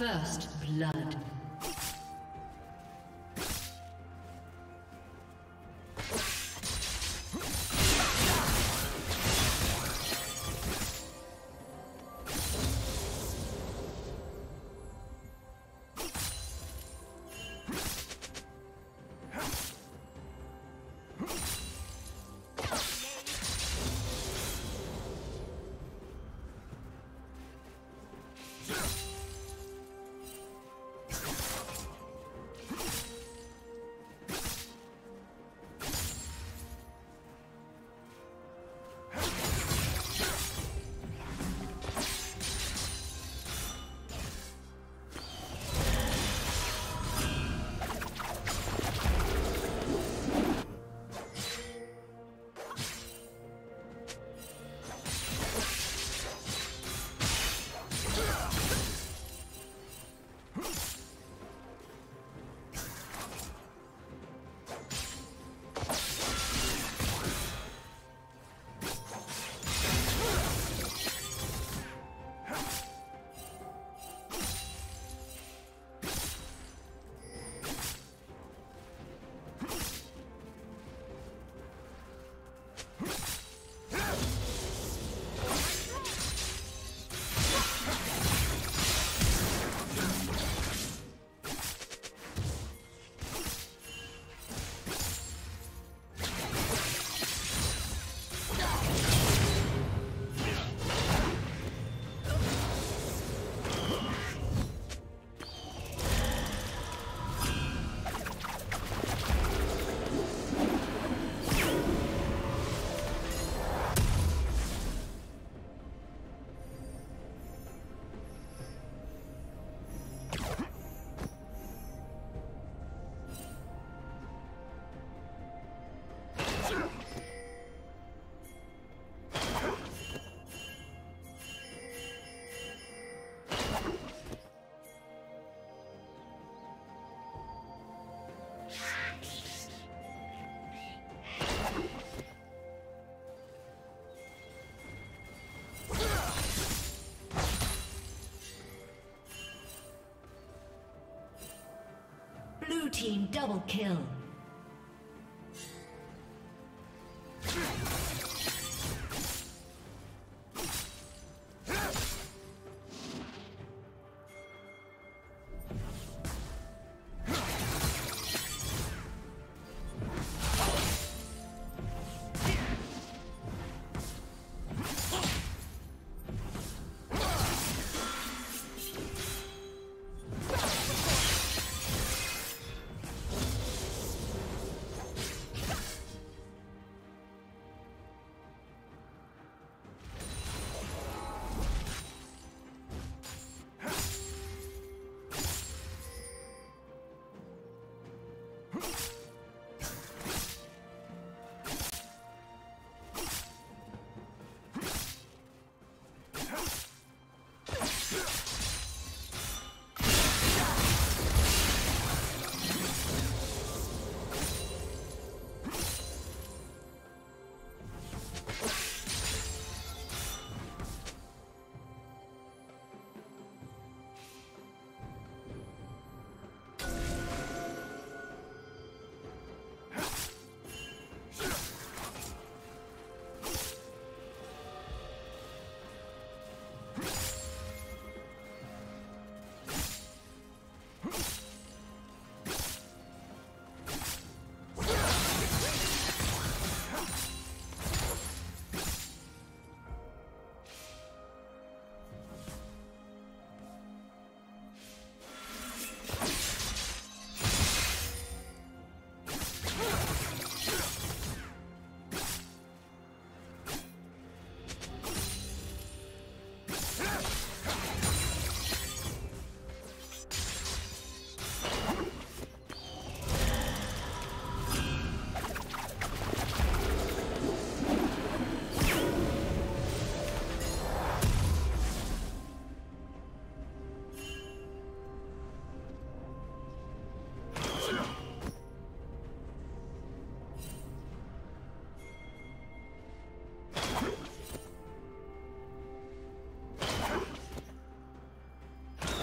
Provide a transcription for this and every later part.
First blood. Team double kill.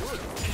Good.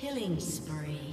Killing spree.